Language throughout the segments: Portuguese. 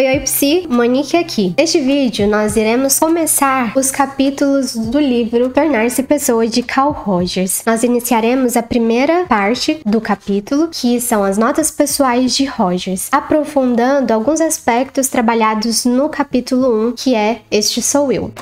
Oi, oi, Psi, Monique aqui. Neste vídeo, nós iremos começar os capítulos do livro Tornar-se Pessoa de Carl Rogers. Nós iniciaremos a primeira parte do capítulo, que são as notas pessoais de Rogers, aprofundando alguns aspectos trabalhados no capítulo 1, que é Este Sou Eu.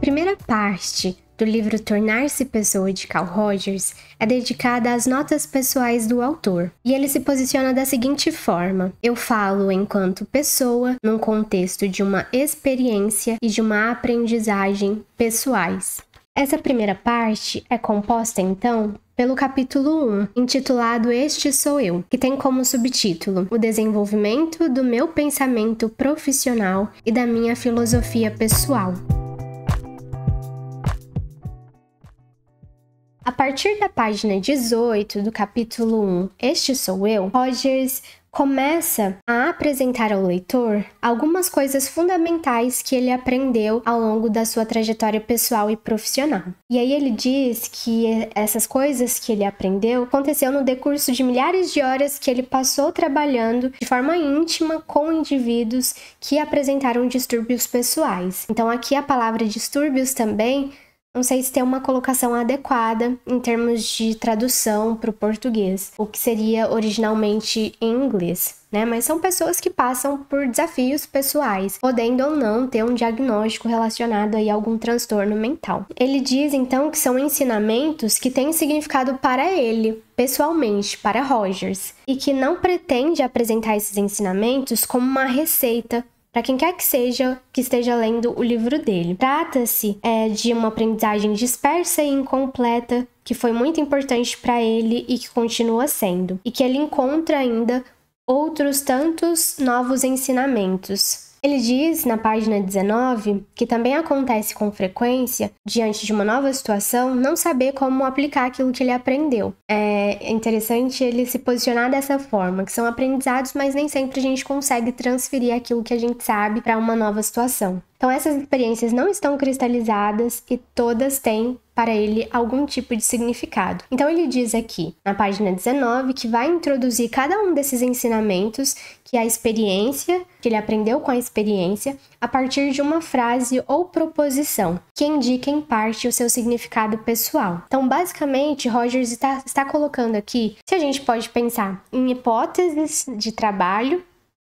Primeira parte do livro Tornar-se Pessoa de Carl Rogers é dedicada às notas pessoais do autor. E ele se posiciona da seguinte forma: Eu falo enquanto pessoa num contexto de uma experiência e de uma aprendizagem pessoais. Essa primeira parte é composta então pelo capítulo 1, intitulado Este Sou Eu, que tem como subtítulo O desenvolvimento do meu pensamento profissional e da minha filosofia pessoal. A partir da página 18 do capítulo 1, Este Sou Eu, Rogers começa a apresentar ao leitor algumas coisas fundamentais que ele aprendeu ao longo da sua trajetória pessoal e profissional. E aí ele diz que essas coisas que ele aprendeu aconteceu no decurso de milhares de horas que ele passou trabalhando de forma íntima com indivíduos que apresentaram distúrbios pessoais. Então aqui a palavra distúrbios também não sei se tem uma colocação adequada em termos de tradução para o português, o que seria originalmente em inglês. Né? Mas são pessoas que passam por desafios pessoais, podendo ou não ter um diagnóstico relacionado a algum transtorno mental. Ele diz então que são ensinamentos que têm significado para ele, pessoalmente, para Rogers, e que não pretende apresentar esses ensinamentos como uma receita para quem quer que seja que esteja lendo o livro dele. Trata-se é, de uma aprendizagem dispersa e incompleta que foi muito importante para ele e que continua sendo, e que ele encontra ainda outros tantos novos ensinamentos ele diz na página 19 que também acontece com frequência, diante de uma nova situação, não saber como aplicar aquilo que ele aprendeu. É interessante ele se posicionar dessa forma, que são aprendizados, mas nem sempre a gente consegue transferir aquilo que a gente sabe para uma nova situação. Então, essas experiências não estão cristalizadas e todas têm para ele algum tipo de significado. Então, ele diz aqui, na página 19, que vai introduzir cada um desses ensinamentos, que a experiência, que ele aprendeu com a experiência, a partir de uma frase ou proposição, que indica em parte o seu significado pessoal. Então, basicamente, Rogers está, está colocando aqui, se a gente pode pensar em hipóteses de trabalho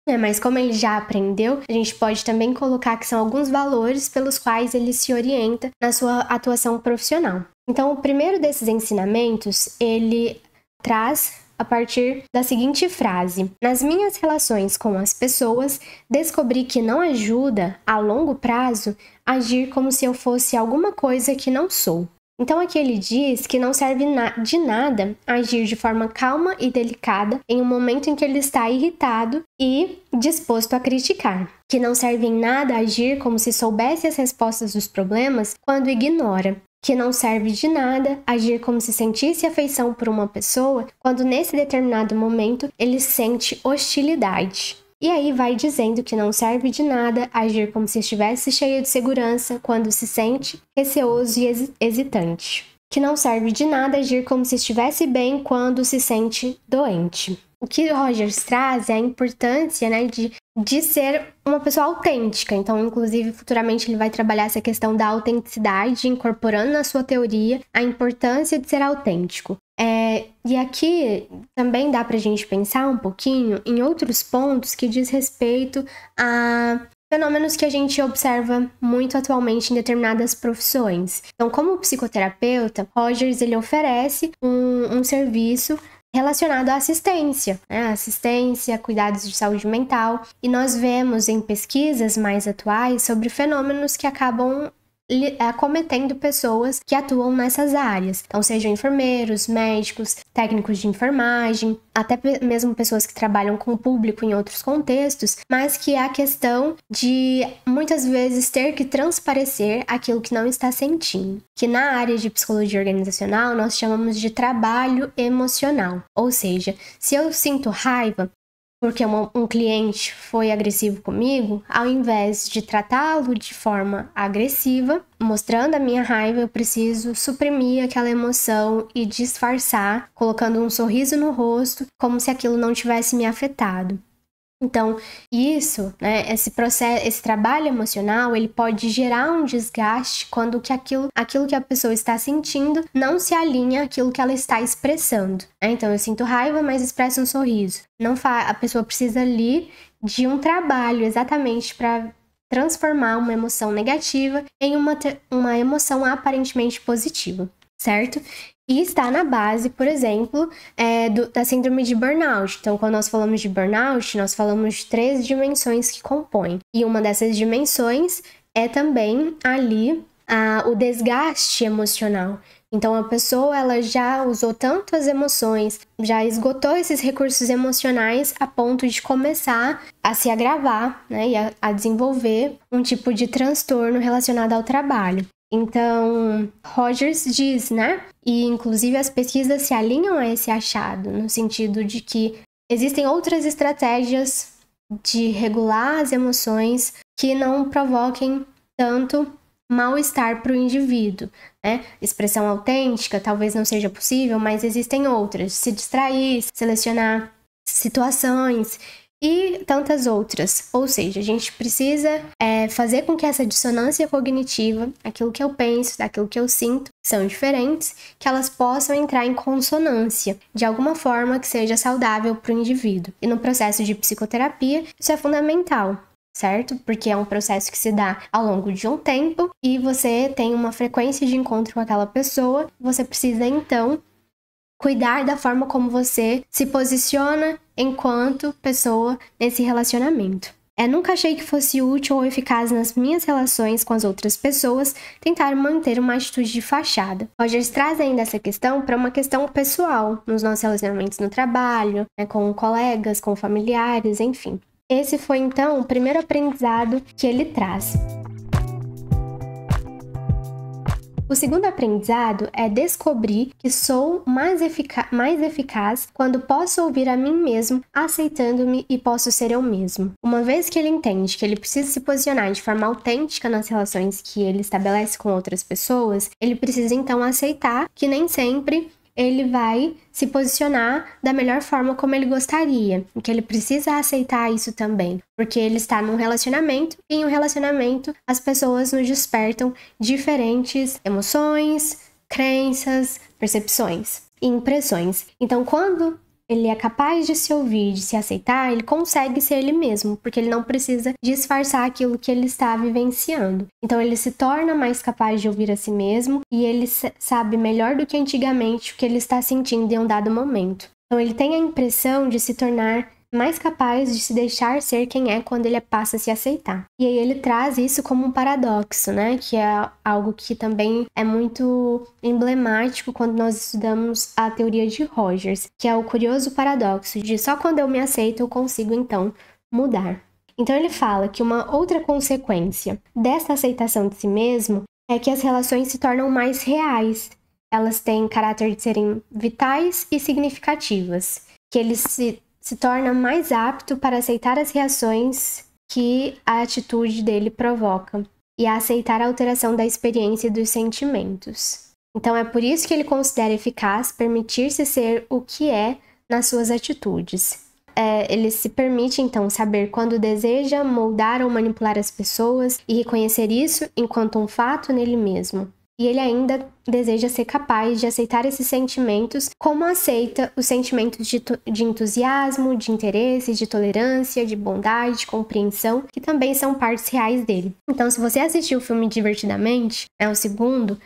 é, mas como ele já aprendeu, a gente pode também colocar que são alguns valores pelos quais ele se orienta na sua atuação profissional. Então, o primeiro desses ensinamentos, ele traz a partir da seguinte frase: Nas minhas relações com as pessoas, descobri que não ajuda, a longo prazo, agir como se eu fosse alguma coisa que não sou. Então aqui ele diz que não serve de nada agir de forma calma e delicada em um momento em que ele está irritado e disposto a criticar. Que não serve em nada agir como se soubesse as respostas dos problemas quando ignora. Que não serve de nada agir como se sentisse afeição por uma pessoa quando nesse determinado momento ele sente hostilidade. E aí vai dizendo que não serve de nada agir como se estivesse cheio de segurança quando se sente receoso e hesitante. Que não serve de nada agir como se estivesse bem quando se sente doente. O que Rogers traz é a importância né, de, de ser uma pessoa autêntica. Então, inclusive, futuramente ele vai trabalhar essa questão da autenticidade, incorporando na sua teoria a importância de ser autêntico. É, e aqui também dá para a gente pensar um pouquinho em outros pontos que diz respeito a fenômenos que a gente observa muito atualmente em determinadas profissões. Então, como psicoterapeuta, Rogers ele oferece um, um serviço relacionado à assistência, né? assistência, cuidados de saúde mental, e nós vemos em pesquisas mais atuais sobre fenômenos que acabam acometendo pessoas que atuam nessas áreas. Então, sejam enfermeiros, médicos, técnicos de enfermagem, até mesmo pessoas que trabalham com o público em outros contextos, mas que é a questão de muitas vezes ter que transparecer aquilo que não está sentindo. Que na área de psicologia organizacional nós chamamos de trabalho emocional. Ou seja, se eu sinto raiva, porque um cliente foi agressivo comigo, ao invés de tratá-lo de forma agressiva, mostrando a minha raiva, eu preciso suprimir aquela emoção e disfarçar, colocando um sorriso no rosto, como se aquilo não tivesse me afetado. Então, isso, né, esse processo, esse trabalho emocional, ele pode gerar um desgaste quando que aquilo, aquilo que a pessoa está sentindo não se alinha àquilo que ela está expressando. Né? Então, eu sinto raiva, mas expresso um sorriso. Não a pessoa precisa ali de um trabalho exatamente para transformar uma emoção negativa em uma, uma emoção aparentemente positiva certo? E está na base, por exemplo, é, do, da síndrome de burnout. Então, quando nós falamos de burnout, nós falamos de três dimensões que compõem. E uma dessas dimensões é também ali a, o desgaste emocional. Então a pessoa ela já usou tanto as emoções, já esgotou esses recursos emocionais a ponto de começar a se agravar, né, e a, a desenvolver um tipo de transtorno relacionado ao trabalho. Então, Rogers diz, né? E inclusive as pesquisas se alinham a esse achado, no sentido de que existem outras estratégias de regular as emoções que não provoquem tanto mal-estar para o indivíduo. Né? Expressão autêntica talvez não seja possível, mas existem outras. Se distrair, selecionar situações e tantas outras. Ou seja, a gente precisa é, fazer com que essa dissonância cognitiva, aquilo que eu penso, daquilo que eu sinto, são diferentes, que elas possam entrar em consonância de alguma forma que seja saudável para o indivíduo. E no processo de psicoterapia, isso é fundamental. Certo? Porque é um processo que se dá ao longo de um tempo e você tem uma frequência de encontro com aquela pessoa. Você precisa então cuidar da forma como você se posiciona enquanto pessoa nesse relacionamento. É, nunca achei que fosse útil ou eficaz nas minhas relações com as outras pessoas tentar manter uma atitude de fachada. Rogers traz ainda essa questão para uma questão pessoal, nos nossos relacionamentos no trabalho, né, com colegas, com familiares, enfim. Esse foi então o primeiro aprendizado que ele traz. O segundo aprendizado é descobrir que sou mais, efica mais eficaz quando posso ouvir a mim mesmo, aceitando-me e posso ser eu mesmo. Uma vez que ele entende que ele precisa se posicionar de forma autêntica nas relações que ele estabelece com outras pessoas, ele precisa então aceitar que nem sempre ele vai se posicionar da melhor forma como ele gostaria, que ele precisa aceitar isso também, porque ele está num relacionamento e em um relacionamento as pessoas nos despertam diferentes emoções, crenças, percepções e impressões. Então, quando ele é capaz de se ouvir, de se aceitar, ele consegue ser ele mesmo, porque ele não precisa disfarçar aquilo que ele está vivenciando. Então ele se torna mais capaz de ouvir a si mesmo e ele sabe melhor do que antigamente o que ele está sentindo em um dado momento. Então ele tem a impressão de se tornar mais capaz de se deixar ser quem é quando ele passa a se aceitar. E aí ele traz isso como um paradoxo, né? Que é algo que também é muito emblemático quando nós estudamos a teoria de Rogers, que é o curioso paradoxo de só quando eu me aceito eu consigo então mudar. Então ele fala que uma outra consequência dessa aceitação de si mesmo é que as relações se tornam mais reais. Elas têm caráter de serem vitais e significativas, que eles se se torna mais apto para aceitar as reações que a atitude dele provoca e a aceitar a alteração da experiência e dos sentimentos. Então é por isso que ele considera eficaz permitir-se ser o que é nas suas atitudes. É, ele se permite então saber quando deseja moldar ou manipular as pessoas e reconhecer isso enquanto um fato nele mesmo e ele ainda deseja ser capaz de aceitar esses sentimentos como aceita os sentimentos de, de, entusiasmo, de interesse, de tolerância, de bondade, de compreensão, que também são partes reais dele. Então, se você assistiu o filme divertidamente, é o segundo,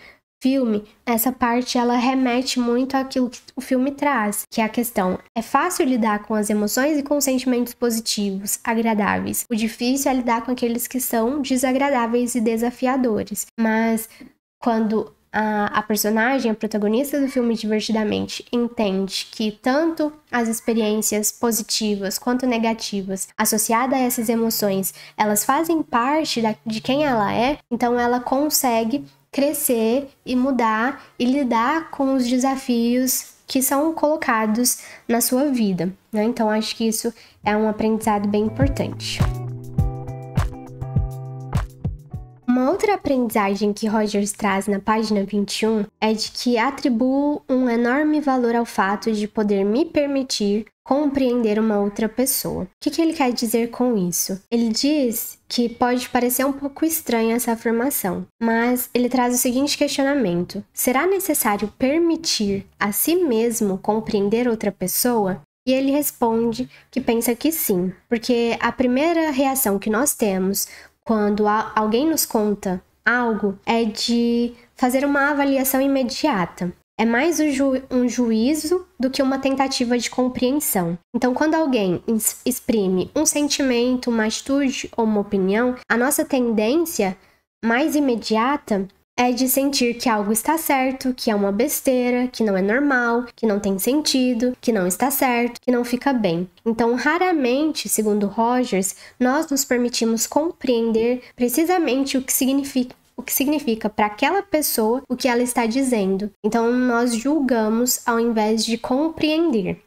filme, essa parte ela remete muito àquilo que o filme traz, que é a questão. É fácil lidar com as emoções e com os sentimentos positivos, agradáveis. O difícil é lidar com aqueles que são desagradáveis e desafiadores. Mas quando a, a, personagem, a protagonista do filme Divertidamente, entende que tanto as experiências positivas quanto negativas associadas a essas emoções, elas fazem parte da, de quem ela é, então ela consegue crescer e mudar e lidar com os desafios que são colocados na sua vida. Né? Então, acho que isso é um aprendizado bem importante. Uma outra aprendizagem que Rogers traz na página 21 é de que atribuo um enorme valor ao fato de poder me permitir compreender uma outra pessoa. O que, que, ele quer dizer com isso? Ele diz que pode parecer um pouco estranha essa afirmação, mas ele traz o seguinte questionamento: será necessário permitir a si mesmo compreender outra pessoa? E ele responde que pensa que sim, porque a primeira reação que nós temos quando alguém nos conta algo é de fazer uma avaliação imediata. É mais um, ju um juízo do que uma tentativa de compreensão. Então, quando alguém exprime um sentimento, uma atitude ou uma opinião, a nossa tendência mais imediata é de sentir que algo está certo, que é uma besteira, que não é normal, que não tem sentido, que não está certo, que não fica bem. Então, raramente, segundo Rogers, nós nos permitimos compreender precisamente o que significa o que significa para aquela pessoa o que ela está dizendo. Então, nós julgamos ao invés de compreender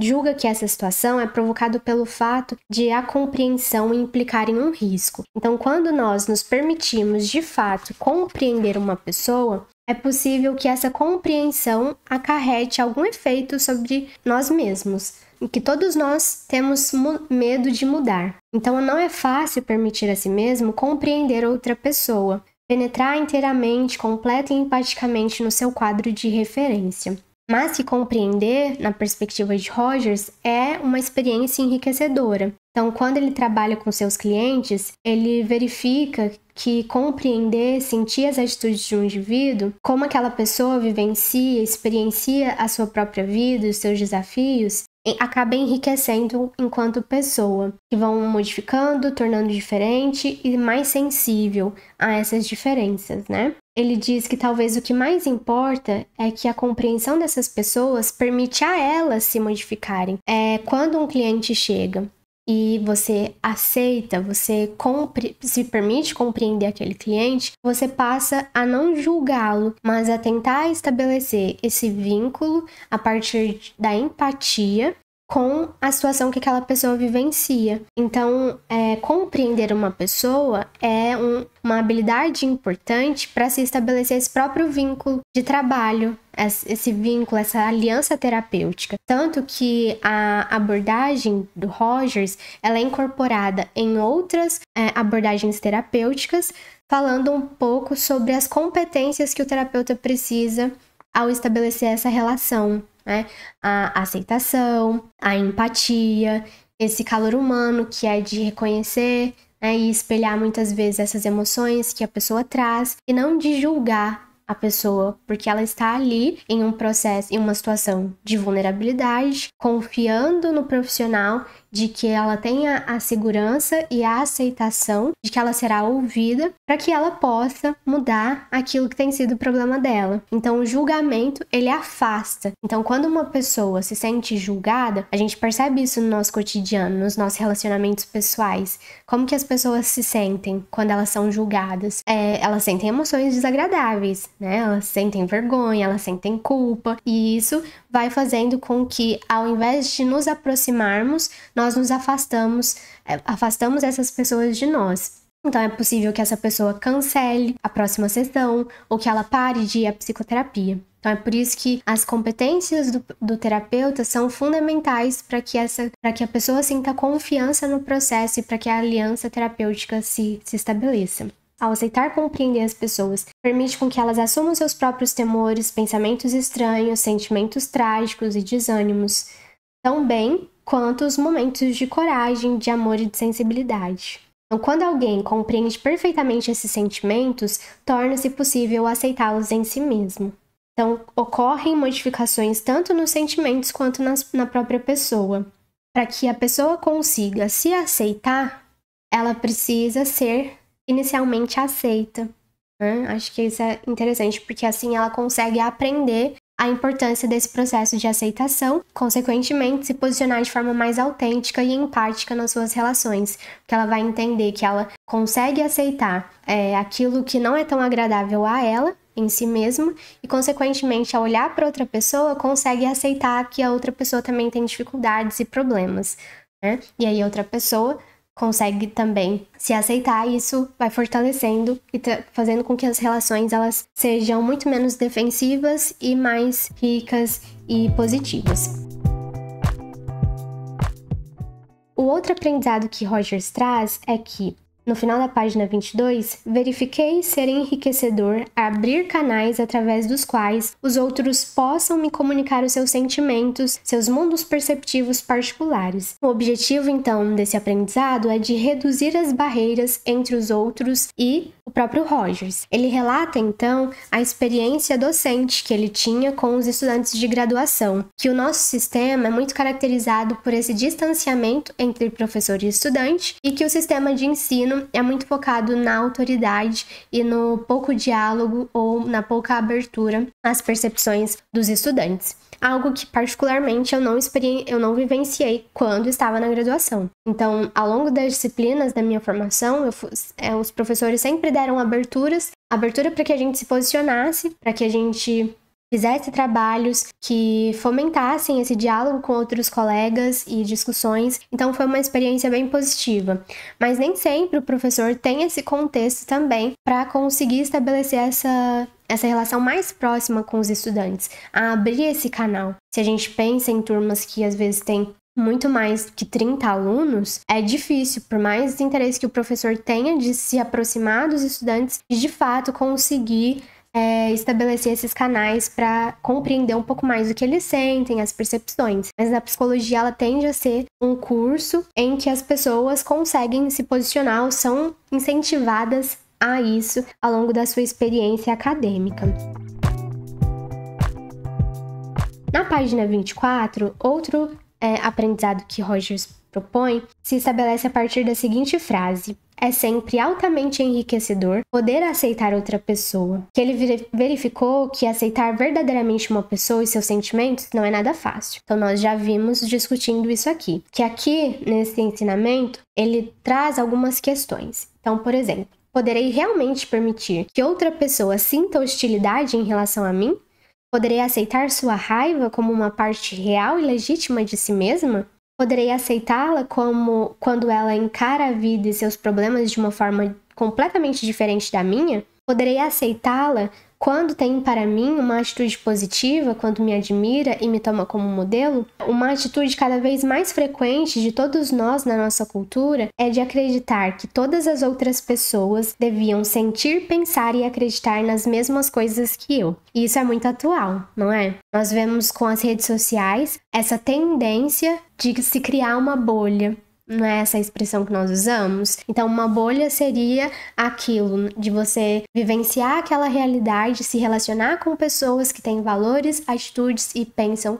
julga que essa situação é provocada pelo fato de a compreensão implicar em um risco. Então, quando nós nos permitimos de fato compreender uma pessoa, é possível que essa compreensão acarrete algum efeito sobre nós mesmos, e que todos nós temos medo de mudar. Então, não é fácil permitir a si mesmo compreender outra pessoa, penetrar inteiramente, completa e empaticamente no seu quadro de referência. Mas que compreender, na perspectiva de Rogers, é uma experiência enriquecedora. Então, quando ele trabalha com seus clientes, ele verifica que compreender, sentir as atitudes de um indivíduo, como aquela pessoa vivencia, experiencia a sua própria vida, os seus desafios, acaba enriquecendo enquanto pessoa, que vão modificando, tornando diferente e mais sensível a essas diferenças, né? Ele diz que talvez o que mais importa é que a compreensão dessas pessoas permite a elas se modificarem. É quando um cliente chega e você aceita, você compre, se permite compreender aquele cliente, você passa a não julgá-lo, mas a tentar estabelecer esse vínculo a partir da empatia com a situação que aquela pessoa vivencia. Então, é, compreender uma pessoa é um, uma habilidade importante para se estabelecer esse próprio vínculo de trabalho, esse vínculo, essa aliança terapêutica. Tanto que a abordagem do Rogers ela é incorporada em outras é, abordagens terapêuticas, falando um pouco sobre as competências que o terapeuta precisa ao estabelecer essa relação né? A aceitação, a empatia, esse calor humano que é de reconhecer né, e espelhar muitas vezes essas emoções que a pessoa traz e não de julgar a pessoa, porque ela está ali em um processo, em uma situação de vulnerabilidade, confiando no profissional de que ela tenha a segurança e a aceitação de que ela será ouvida para que ela possa mudar aquilo que tem sido o problema dela. Então, o julgamento, ele afasta. Então, quando uma pessoa se sente julgada, a gente percebe isso no nosso cotidiano, nos nossos relacionamentos pessoais. Como que as pessoas se sentem quando elas são julgadas? É, elas sentem emoções desagradáveis, né? Elas sentem vergonha, elas sentem culpa, e isso vai fazendo com que, ao invés de nos aproximarmos, nós nos afastamos, é, afastamos essas pessoas de nós. Então é possível que essa pessoa cancele a próxima sessão ou que ela pare de ir à psicoterapia. Então é por isso que as competências do, do terapeuta são fundamentais para que essa para que a pessoa sinta confiança no processo e para que a aliança terapêutica se, se estabeleça. Ao aceitar compreender as pessoas, permite com que elas assumam seus próprios temores, pensamentos estranhos, sentimentos trágicos e desânimos, tão bem quanto os momentos de coragem, de amor e de sensibilidade. Então, quando alguém compreende perfeitamente esses sentimentos, torna-se possível aceitá-los em si mesmo. Então, ocorrem modificações tanto nos sentimentos quanto nas, na própria pessoa. Para que a pessoa consiga se aceitar, ela precisa ser inicialmente aceita. Né? Acho que isso é interessante, porque assim ela consegue aprender a importância desse processo de aceitação, consequentemente, se posicionar de forma mais autêntica e empática nas suas relações, porque ela vai entender que ela consegue aceitar é, aquilo que não é tão agradável a ela em si mesmo e, consequentemente, ao olhar para outra pessoa, consegue aceitar que a outra pessoa também tem dificuldades e problemas. Né? E aí, outra pessoa consegue também se aceitar isso vai fortalecendo e fazendo com que as relações elas sejam muito menos defensivas e mais ricas e positivas. O outro aprendizado que Rogers traz é que no final da página 22, verifiquei ser enriquecedor abrir canais através dos quais os outros possam me comunicar os seus sentimentos, seus mundos perceptivos particulares. O objetivo, então, desse aprendizado é de reduzir as barreiras entre os outros e o próprio Rogers. Ele relata, então, a experiência docente que ele tinha com os estudantes de graduação, que o nosso sistema é muito caracterizado por esse distanciamento entre professor e estudante e que o sistema de ensino é muito focado na autoridade e no pouco diálogo ou na pouca abertura às percepções dos estudantes. Algo que particularmente eu não eu não vivenciei quando estava na graduação. Então, ao longo das disciplinas da minha formação, eu, é, os professores sempre deram aberturas, abertura para que a gente se posicionasse, para que a gente fizesse trabalhos que fomentassem esse diálogo com outros colegas e discussões. Então foi uma experiência bem positiva. Mas nem sempre o professor tem esse contexto também para conseguir estabelecer essa essa relação mais próxima com os estudantes, a abrir esse canal. Se a gente pensa em turmas que às vezes tem muito mais que 30 alunos, é difícil, por mais interesse que o professor tenha de se aproximar dos estudantes, de de fato conseguir é, estabelecer esses canais para compreender um pouco mais o que eles sentem, as percepções. Mas a psicologia ela tende a ser um curso em que as pessoas conseguem se posicionar ou são incentivadas a isso ao longo da sua experiência acadêmica. Na página 24, outro é, aprendizado que Rogers propõe se estabelece a partir da seguinte frase: é sempre altamente enriquecedor poder aceitar outra pessoa. Que ele verificou que aceitar verdadeiramente uma pessoa e seus sentimentos não é nada fácil. Então nós já vimos discutindo isso aqui. Que aqui nesse ensinamento ele traz algumas questões. Então, por exemplo, poderei realmente permitir que outra pessoa sinta hostilidade em relação a mim? Poderei aceitar sua raiva como uma parte real e legítima de si mesma? Poderei aceitá-la como quando ela encara a vida e seus problemas de uma forma completamente diferente da minha? Poderei aceitá-la quando tem para mim uma atitude positiva, quando me admira e me toma como modelo, uma atitude cada vez mais frequente de todos nós na nossa cultura é de acreditar que todas as outras pessoas deviam sentir, pensar e acreditar nas mesmas coisas que eu. E isso é muito atual, não é? Nós vemos com as redes sociais essa tendência de se criar uma bolha não é essa a expressão que nós usamos? Então, uma bolha seria aquilo de você vivenciar aquela realidade, se relacionar com pessoas que têm valores, atitudes e pensam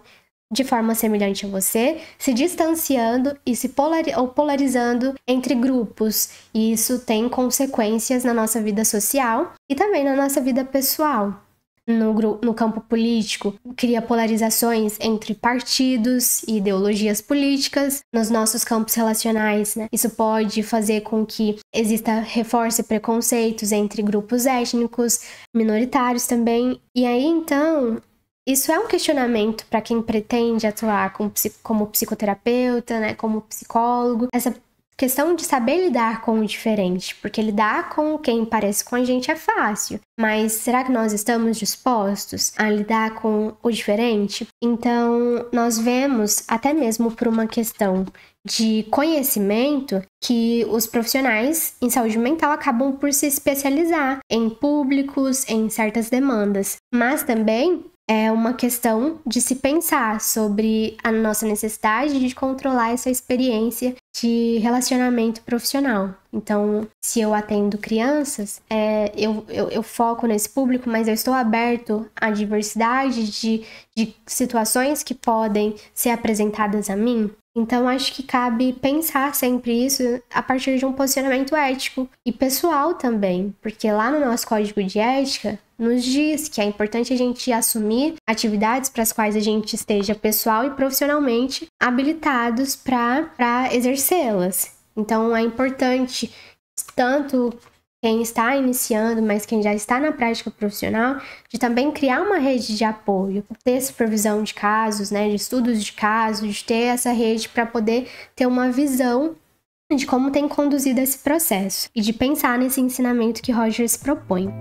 de forma semelhante a você, se distanciando e se polari ou polarizando entre grupos. E isso tem consequências na nossa vida social e também na nossa vida pessoal no, no campo político, cria polarizações entre partidos e ideologias políticas. Nos nossos campos relacionais, né? Isso pode fazer com que exista reforce preconceitos entre grupos étnicos, minoritários também. E aí, então, isso é um questionamento para quem pretende atuar como, psicoterapeuta, né, como psicólogo. Essa questão de saber lidar com o diferente, porque lidar com quem parece com a gente é fácil, mas será que nós estamos dispostos a lidar com o diferente? Então, nós vemos, até mesmo por uma questão de conhecimento, que os profissionais em saúde mental acabam por se especializar em públicos, em certas demandas, mas também é uma questão de se pensar sobre a nossa necessidade de controlar essa experiência de relacionamento profissional. Então, se eu atendo crianças, é, eu, eu, eu, foco nesse público, mas eu estou aberto à diversidade de, de situações que podem ser apresentadas a mim. Então, acho que cabe pensar sempre isso a partir de um posicionamento ético e pessoal também, porque lá no nosso código de ética nos diz que é importante a gente assumir atividades para as quais a gente esteja pessoal e profissionalmente habilitados para exercê-las. Então, é importante tanto quem está iniciando, mas quem já está na prática profissional, de também criar uma rede de apoio, ter supervisão de casos, né, de estudos de casos, de ter essa rede para poder ter uma visão de como tem conduzido esse processo e de pensar nesse ensinamento que Rogers propõe.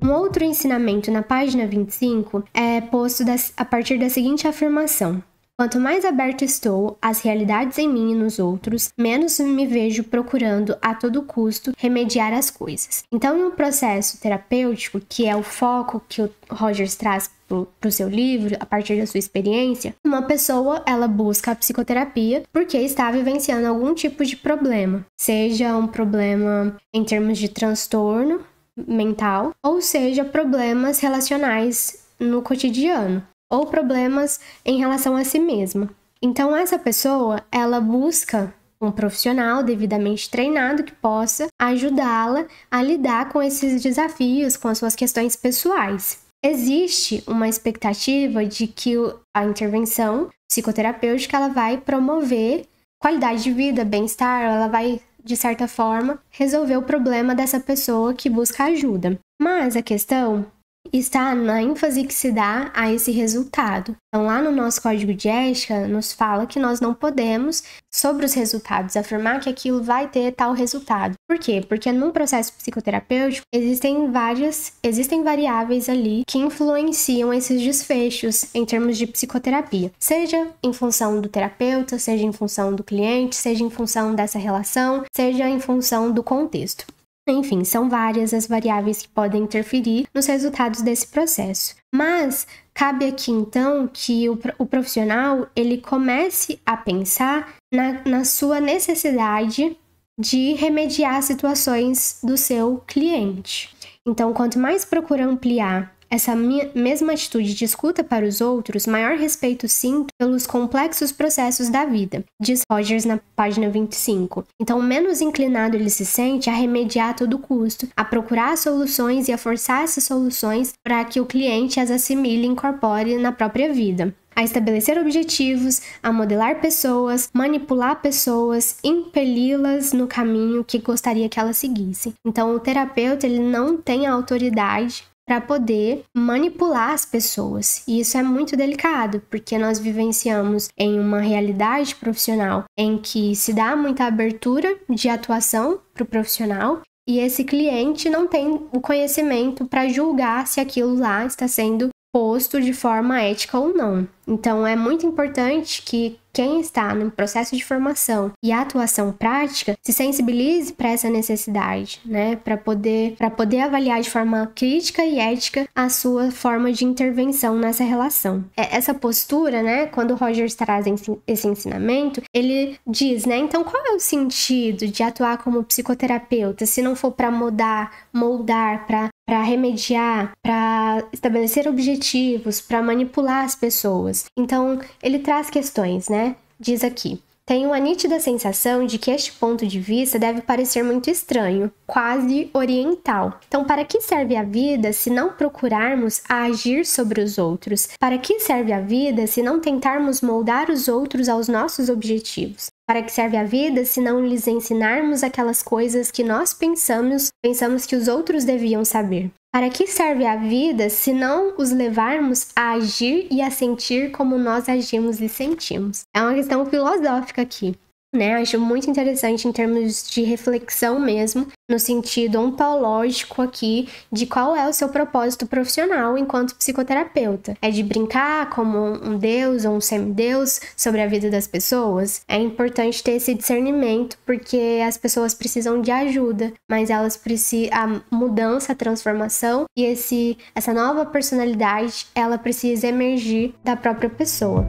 Um outro ensinamento na página 25 é posto a partir da seguinte afirmação: Quanto mais aberto estou às realidades em mim e nos outros, menos me vejo procurando a todo custo remediar as coisas. Então, no processo terapêutico, que é o foco que o Rogers traz para o seu livro, a partir da sua experiência, uma pessoa ela busca a psicoterapia porque está vivenciando algum tipo de problema, seja um problema em termos de transtorno mental, ou seja, problemas relacionais no cotidiano, ou problemas em relação a si mesma. Então essa pessoa, ela busca um profissional devidamente treinado que possa ajudá-la a lidar com esses desafios, com as suas questões pessoais. Existe uma expectativa de que a intervenção psicoterapêutica ela vai promover qualidade de vida, bem-estar, ela vai de certa forma, resolver o problema dessa pessoa que busca ajuda. Mas a questão está na ênfase que se dá a esse resultado. Então, lá no nosso código de ética, nos fala que nós não podemos, sobre os resultados, afirmar que aquilo vai ter tal resultado. Por quê? Porque num processo psicoterapêutico existem várias, existem variáveis ali que influenciam esses desfechos em termos de psicoterapia, seja em função do terapeuta, seja em função do cliente, seja em função dessa relação, seja em função do contexto. Enfim, são várias as variáveis que podem interferir nos resultados desse processo. Mas cabe aqui então que o, profissional ele comece a pensar na, na sua necessidade de remediar situações do seu cliente. Então, quanto mais procura ampliar essa mesma atitude de escuta para os outros, maior respeito sinto pelos complexos processos da vida, diz Rogers na página 25. Então, menos inclinado ele se sente a remediar a todo custo, a procurar soluções e a forçar essas soluções para que o cliente as assimile e incorpore na própria vida a estabelecer objetivos, a modelar pessoas, manipular pessoas, impeli-las no caminho que gostaria que elas seguissem. Então, o terapeuta ele não tem a autoridade para poder manipular as pessoas. E isso é muito delicado, porque nós vivenciamos em uma realidade profissional em que se dá muita abertura de atuação para o profissional e esse cliente não tem o conhecimento para julgar se aquilo lá está sendo posto de forma ética ou não. Então é muito importante que quem está no processo de formação e atuação prática se sensibilize para essa necessidade, né, para poder poder avaliar de forma crítica e ética a sua forma de intervenção nessa relação. É, essa postura, né, quando o Rogers traz esse ensinamento, ele diz, né, então qual é o sentido de atuar como psicoterapeuta se não for para mudar, moldar, para para remediar, para estabelecer objetivos, para manipular as pessoas. Então, ele traz questões, né? Diz aqui: tenho a nítida sensação de que este ponto de vista deve parecer muito estranho, quase oriental. Então, para que serve a vida se não procurarmos agir sobre os outros? Para que serve a vida se não tentarmos moldar os outros aos nossos objetivos? Para que serve a vida se não lhes ensinarmos aquelas coisas que nós pensamos, pensamos que os outros deviam saber? Para que serve a vida se não os levarmos a agir e a sentir como nós agimos e sentimos? É uma questão filosófica aqui né? Acho muito interessante em termos de reflexão mesmo, no sentido ontológico aqui de qual é o seu propósito profissional enquanto psicoterapeuta. É de brincar como um deus ou um semideus sobre a vida das pessoas? É importante ter esse discernimento porque as pessoas precisam de ajuda, mas elas precisam a mudança, a transformação e esse essa nova personalidade, ela precisa emergir da própria pessoa.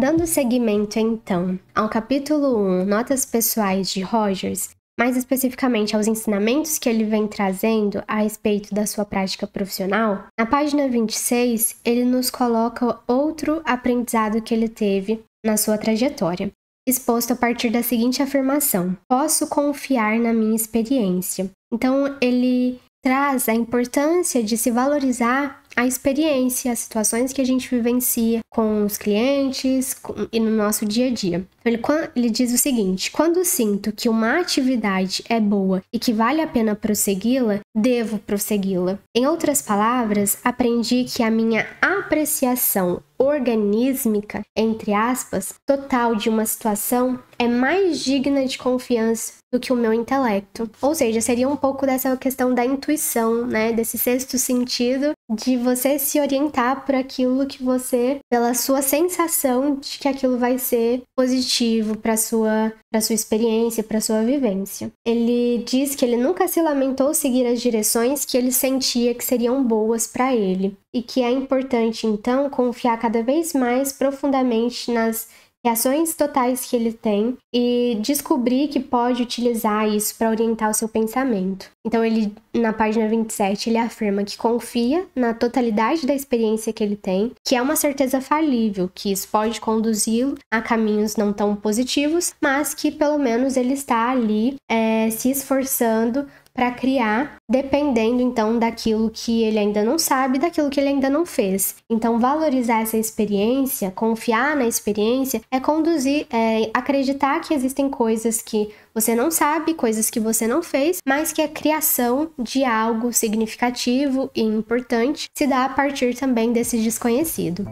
Dando seguimento então ao capítulo 1, Notas Pessoais de Rogers, mais especificamente aos ensinamentos que ele vem trazendo a respeito da sua prática profissional, na página 26 ele nos coloca outro aprendizado que ele teve na sua trajetória, exposto a partir da seguinte afirmação: Posso confiar na minha experiência. Então ele traz a importância de se valorizar a experiência, as situações que a gente vivencia com os clientes com, e no nosso dia a dia. Ele, ele diz o seguinte: quando sinto que uma atividade é boa e que vale a pena prossegui-la, devo prossegui-la. Em outras palavras, aprendi que a minha apreciação organísmica, entre aspas, total de uma situação é mais digna de confiança do que o meu intelecto. Ou seja, seria um pouco dessa questão da intuição, né, desse sexto sentido de você se orientar por aquilo que você, pela sua sensação de que aquilo vai ser positivo para sua para sua experiência, para sua vivência. Ele diz que ele nunca se lamentou seguir as direções que ele sentia que seriam boas para ele e que é importante então confiar cada vez mais profundamente nas reações totais que ele tem e descobrir que pode utilizar isso para orientar o seu pensamento. Então ele na página 27 ele afirma que confia na totalidade da experiência que ele tem, que é uma certeza falível, que isso pode conduzi-lo a caminhos não tão positivos, mas que pelo menos ele está ali é, se esforçando para criar, dependendo então daquilo que ele ainda não sabe, daquilo que ele ainda não fez. Então, valorizar essa experiência, confiar na experiência, é conduzir, é acreditar que existem coisas que você não sabe, coisas que você não fez, mas que a criação de algo significativo e importante se dá a partir também desse desconhecido.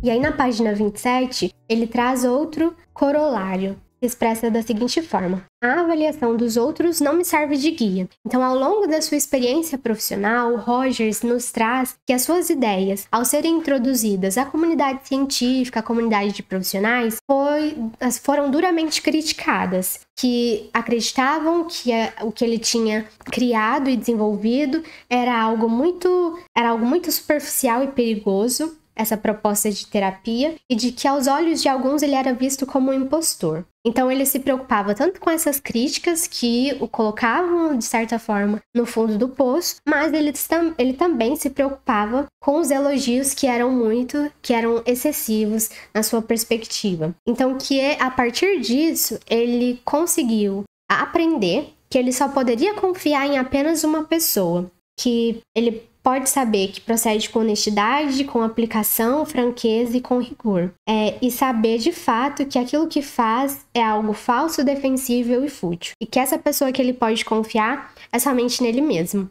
E aí na página 27, ele traz outro corolário, expressa da seguinte forma: a avaliação dos outros não me serve de guia. Então, ao longo da sua experiência profissional, Rogers nos traz que as suas ideias, ao serem introduzidas à comunidade científica, à comunidade de profissionais, foi, foram duramente criticadas, que acreditavam que o que ele tinha criado e desenvolvido era algo muito, era algo muito superficial e perigoso essa proposta de terapia e de que, aos olhos de alguns, ele era visto como um impostor. Então, ele se preocupava tanto com essas críticas que o colocavam, de certa forma, no fundo do poço, mas ele, ele também se preocupava com os elogios que eram muito, que eram excessivos na sua perspectiva. Então, que é, a partir disso, ele conseguiu aprender que ele só poderia confiar em apenas uma pessoa, que ele pode saber que procede com honestidade, com aplicação, franqueza e com rigor. É, e saber de fato que aquilo que faz é algo falso, defensível e fútil. E que essa pessoa que ele pode confiar é somente nele mesmo.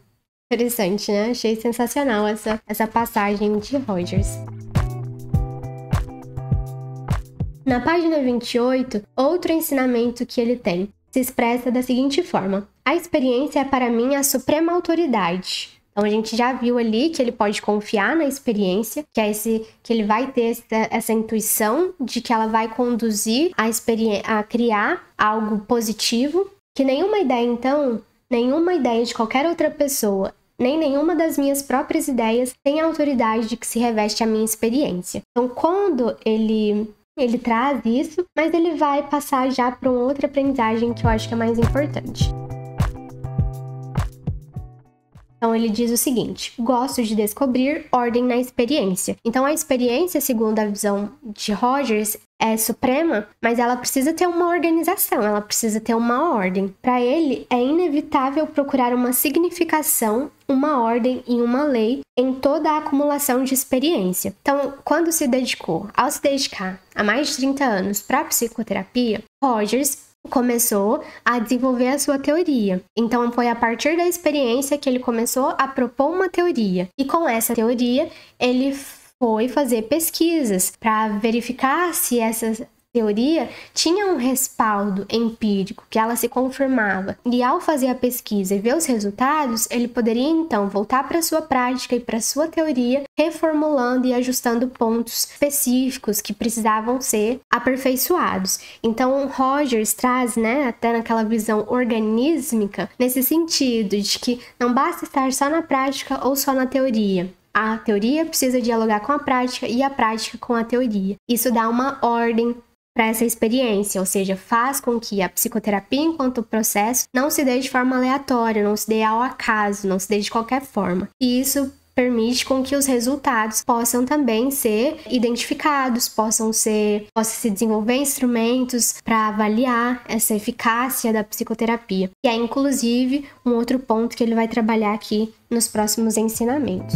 Interessante, né? Achei sensacional essa, essa passagem de Rogers. Na página 28, outro ensinamento que ele tem se expressa da seguinte forma: A experiência é para mim a suprema autoridade. Então a gente já viu ali que ele pode confiar na experiência, que é esse que ele vai ter essa, essa intuição de que ela vai conduzir a experiência a criar algo positivo, que nenhuma ideia então, nenhuma ideia de qualquer outra pessoa nem nenhuma das minhas próprias ideias tem a autoridade de que se reveste a minha experiência. Então, quando ele ele traz isso, mas ele vai passar já para uma outra aprendizagem que eu acho que é mais importante. Então ele diz o seguinte: gosto de descobrir ordem na experiência. Então a experiência, segundo a visão de Rogers, é suprema, mas ela precisa ter uma organização, ela precisa ter uma ordem. Para ele, é inevitável procurar uma significação, uma ordem e uma lei em toda a acumulação de experiência. Então, quando se dedicou, ao se dedicar há mais de 30 anos para a psicoterapia, Rogers começou a desenvolver a sua teoria. Então foi a partir da experiência que ele começou a propor uma teoria. E com essa teoria, ele foi fazer pesquisas para verificar se essas teoria tinha um respaldo empírico, que ela se confirmava. E ao fazer a pesquisa e ver os resultados, ele poderia então voltar para sua prática e para sua teoria, reformulando e ajustando pontos específicos que precisavam ser aperfeiçoados. Então, Rogers traz, né, até naquela visão organísmica, nesse sentido de que não basta estar só na prática ou só na teoria. A teoria precisa dialogar com a prática e a prática com a teoria. Isso dá uma ordem para essa experiência, ou seja, faz com que a psicoterapia enquanto processo não se dê de forma aleatória, não se dê ao acaso, não se dê de qualquer forma. E isso permite com que os resultados possam também ser identificados, possam ser, possa se desenvolver instrumentos para avaliar essa eficácia da psicoterapia. E é inclusive um outro ponto que ele vai trabalhar aqui nos próximos ensinamentos.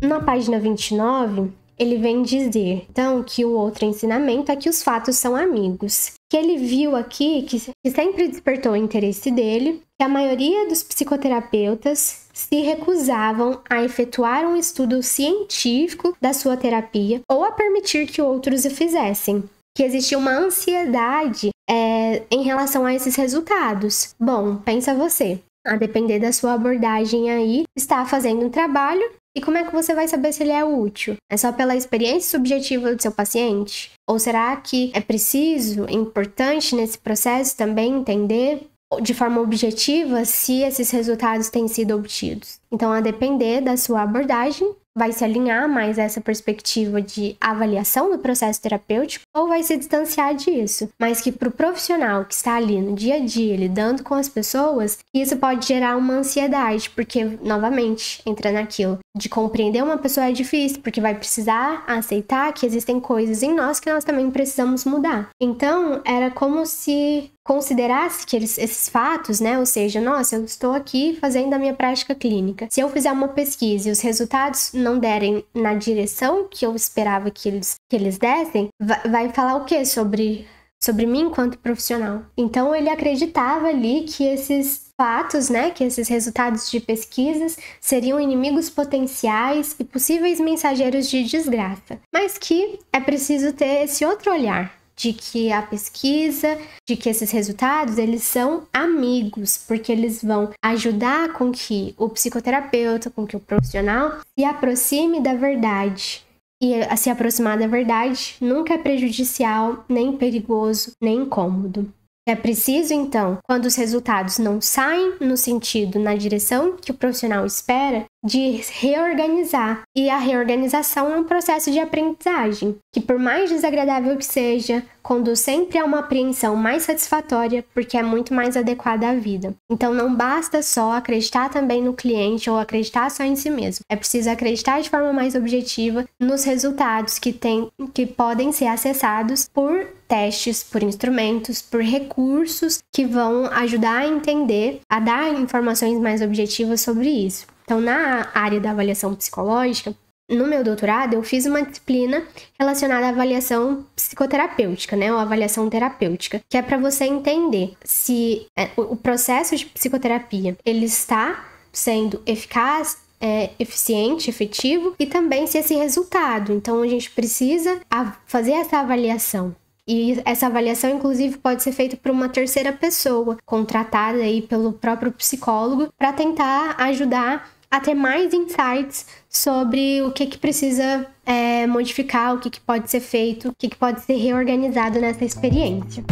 Na página 29, ele vem dizer, então, que o outro ensinamento é que os fatos são amigos. Que ele viu aqui, que, que sempre despertou o interesse dele, que a maioria dos psicoterapeutas se recusavam a efetuar um estudo científico da sua terapia ou a permitir que outros o fizessem. Que existia uma ansiedade é, em relação a esses resultados. Bom, pensa você. A depender da sua abordagem aí, está fazendo um trabalho e como é que você vai saber se ele é útil? É só pela experiência subjetiva do seu paciente? Ou será que é preciso, é importante nesse processo também entender de forma objetiva se esses resultados têm sido obtidos? Então, a depender da sua abordagem, vai se alinhar mais a essa perspectiva de avaliação do processo terapêutico ou vai se distanciar disso, mas que para o profissional que está ali no dia a dia lidando com as pessoas, isso pode gerar uma ansiedade, porque novamente entra naquilo de compreender uma pessoa é difícil, porque vai precisar aceitar que existem coisas em nós que nós também precisamos mudar. Então, era como se considerasse que eles, esses fatos, né? Ou seja, nossa, eu estou aqui fazendo a minha prática clínica. Se eu fizer uma pesquisa e os resultados não derem na direção que eu esperava que eles, que eles dessem, vai, vai falar o que sobre sobre mim enquanto profissional. Então ele acreditava ali que esses fatos, né, que esses resultados de pesquisas seriam inimigos potenciais e possíveis mensageiros de desgraça, mas que é preciso ter esse outro olhar, de que a pesquisa, de que esses resultados, eles são amigos, porque eles vão ajudar com que o psicoterapeuta, com que o profissional se aproxime da verdade. E se aproximar da verdade nunca é prejudicial, nem perigoso, nem incômodo. É preciso, então, quando os resultados não saem no sentido, na direção que o profissional espera, de reorganizar. E a reorganização é um processo de aprendizagem, que por mais desagradável que seja, conduz sempre a uma apreensão mais satisfatória, porque é muito mais adequada à vida. Então não basta só acreditar também no cliente ou acreditar só em si mesmo. É preciso acreditar de forma mais objetiva nos resultados que tem, que podem ser acessados por testes, por instrumentos, por recursos que vão ajudar a entender, a dar informações mais objetivas sobre isso. Então, na área da avaliação psicológica, no meu doutorado, eu fiz uma disciplina relacionada à avaliação psicoterapêutica, né, ou avaliação terapêutica, que é para você entender se é, o processo de psicoterapia ele está sendo eficaz, é, eficiente, efetivo, e também se esse resultado. Então, a gente precisa fazer essa avaliação. E essa avaliação, inclusive, pode ser feita por uma terceira pessoa, contratada aí pelo próprio psicólogo, para tentar ajudar a ter mais insights sobre o que, que precisa é, modificar, o que, que pode ser feito, o que, que pode ser reorganizado nessa experiência.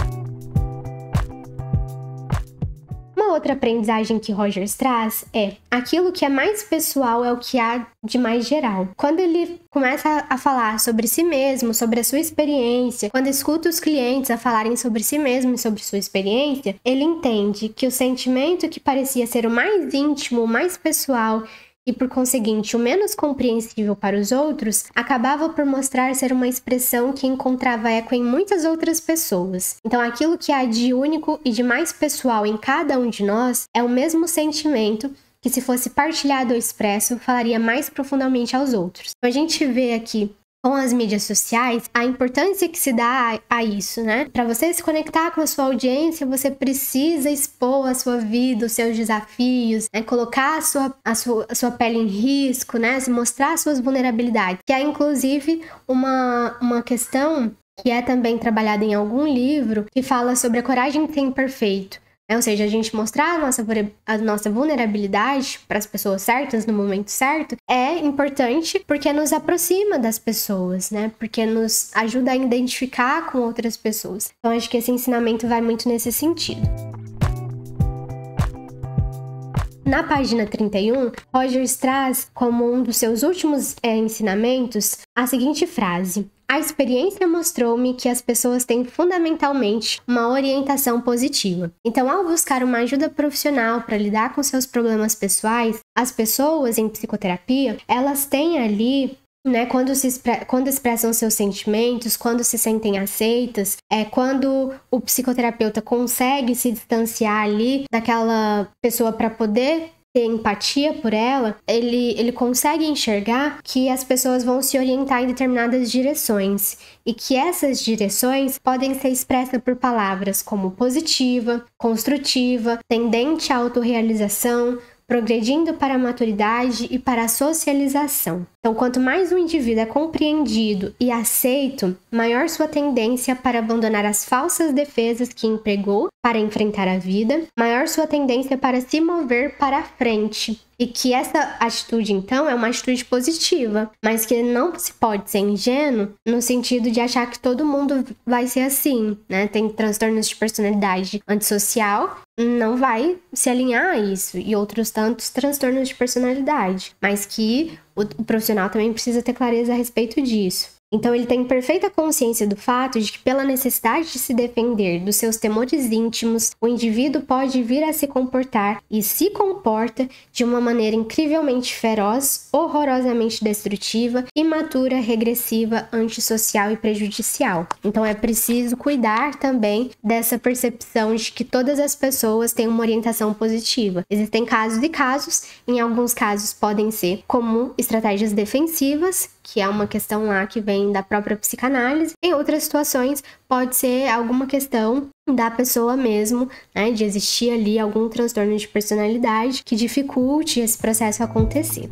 Uma outra aprendizagem que Rogers traz é aquilo que é mais pessoal é o que há de mais geral. Quando ele começa a falar sobre si mesmo, sobre a sua experiência, quando escuta os clientes a falarem sobre si mesmo e sobre sua experiência, ele entende que o sentimento que parecia ser o mais íntimo, o mais pessoal e, por conseguinte, o menos compreensível para os outros, acabava por mostrar ser uma expressão que encontrava eco em muitas outras pessoas. Então, aquilo que há de único e de mais pessoal em cada um de nós é o mesmo sentimento que, se fosse partilhado ou expresso, falaria mais profundamente aos outros. Então, a gente vê aqui com as mídias sociais, a importância que se dá a, isso, né? Para você se conectar com a sua audiência, você precisa expor a sua vida, os seus desafios, né? colocar a sua, a, sua, a sua pele em risco, né? Mostrar suas vulnerabilidades, que é inclusive uma, uma questão que é também trabalhada em algum livro que fala sobre a coragem de ser imperfeito. Né? Ou seja, a gente mostrar a nossa, a nossa vulnerabilidade para as pessoas certas no momento certo é importante porque nos aproxima das pessoas, né? Porque nos ajuda a identificar com outras pessoas. Então, acho que esse ensinamento vai muito nesse sentido. Na página 31, Rogers traz como um dos seus últimos é, ensinamentos a seguinte frase: a experiência mostrou-me que as pessoas têm fundamentalmente uma orientação positiva. Então, ao buscar uma ajuda profissional para lidar com seus problemas pessoais, as pessoas em psicoterapia, elas têm ali né, quando, se quando expressam seus sentimentos, quando se sentem aceitas, é quando o psicoterapeuta consegue se distanciar ali daquela pessoa para poder ter empatia por ela, ele, ele consegue enxergar que as pessoas vão se orientar em determinadas direções e que essas direções podem ser expressas por palavras como positiva, construtiva, tendente à autorrealização, progredindo para a maturidade e para a socialização. Então, quanto mais o indivíduo é compreendido e aceito, maior sua tendência para abandonar as falsas defesas que empregou para enfrentar a vida, maior sua tendência para se mover para frente, e que essa atitude, então, é uma atitude positiva, mas que não se pode ser ingênuo no sentido de achar que todo mundo vai ser assim, né? Tem transtornos de personalidade antissocial, não vai se alinhar a isso, e outros tantos transtornos de personalidade, mas que o, profissional também precisa ter clareza a respeito disso. Então ele tem perfeita consciência do fato de que, pela necessidade de se defender dos seus temores íntimos, o indivíduo pode vir a se comportar e se comporta de uma maneira incrivelmente feroz, horrorosamente destrutiva, imatura, regressiva, antissocial e prejudicial. Então é preciso cuidar também dessa percepção de que todas as pessoas têm uma orientação positiva. Existem casos e casos, em alguns casos podem ser como estratégias defensivas que é uma questão lá que vem da própria psicanálise. Em outras situações, pode ser alguma questão da pessoa mesmo, né, de existir ali algum transtorno de personalidade que dificulte esse processo acontecer.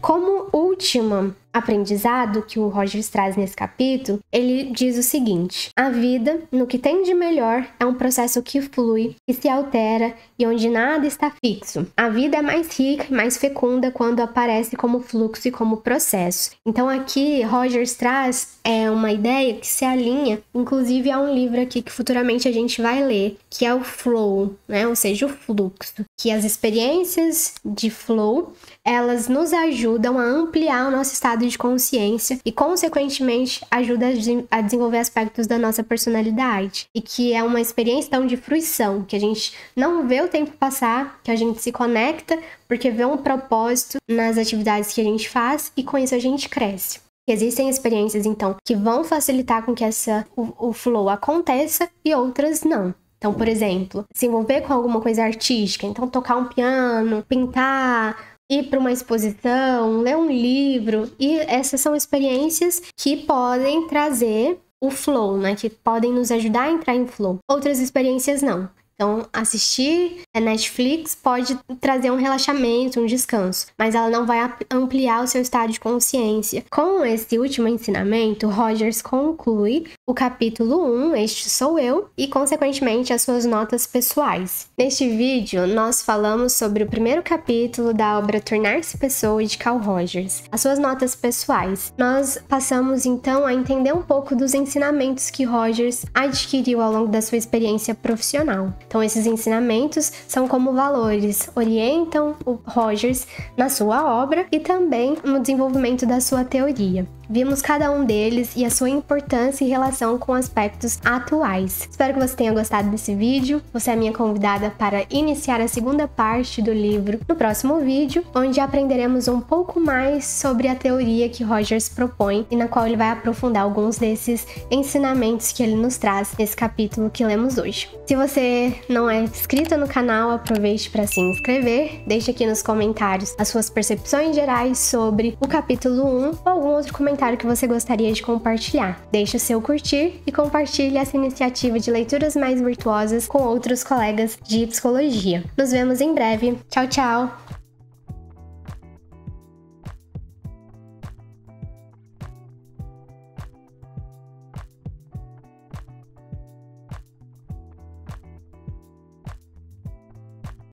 Como última aprendizado que o Rogers traz nesse capítulo, ele diz o seguinte: a vida, no que tem de melhor, é um processo que flui, que se altera e onde nada está fixo. A vida é mais rica e mais fecunda quando aparece como fluxo e como processo. Então aqui Rogers traz é uma ideia que se alinha, inclusive a um livro aqui que futuramente a gente vai ler, que é o Flow, né? Ou seja, o fluxo, que as experiências de flow, elas nos ajudam a ampliar o nosso estado estado de consciência e, consequentemente, ajuda a desenvolver aspectos da nossa personalidade. E que é uma experiência então, de fruição, que a gente não vê o tempo passar, que a gente se conecta porque vê um propósito nas atividades que a gente faz e com isso a gente cresce. Existem experiências, então, que vão facilitar com que essa, o, o flow aconteça e outras não. Então, por exemplo, se envolver com alguma coisa artística, então tocar um piano, pintar, ir para uma exposição, ler um livro, e essas são experiências que podem trazer o flow, né? Que podem nos ajudar a entrar em flow. Outras experiências não. Então, assistir a Netflix pode trazer um relaxamento, um descanso, mas ela não vai ampliar o seu estado de consciência. Com esse último ensinamento, Rogers conclui o capítulo 1, Este Sou Eu, e, consequentemente, as suas notas pessoais. Neste vídeo, nós falamos sobre o primeiro capítulo da obra Tornar-se Pessoa de Carl Rogers, as suas notas pessoais. Nós passamos, então, a entender um pouco dos ensinamentos que Rogers adquiriu ao longo da sua experiência profissional. Então, esses ensinamentos são como valores, orientam o Rogers na sua obra e também no desenvolvimento da sua teoria. Vimos cada um deles e a sua importância em relação com aspectos atuais. Espero que você tenha gostado desse vídeo. Você é minha convidada para iniciar a segunda parte do livro no próximo vídeo, onde aprenderemos um pouco mais sobre a teoria que Rogers propõe e na qual ele vai aprofundar alguns desses ensinamentos que ele nos traz nesse capítulo que lemos hoje. Se você não é inscrito no canal, aproveite para se inscrever. Deixe aqui nos comentários as suas percepções gerais sobre o capítulo 1 ou algum outro comentário que você gostaria de compartilhar. Deixe o seu curtir e compartilhe essa iniciativa de leituras mais virtuosas com outros colegas de psicologia. Nos vemos em breve. Tchau, tchau!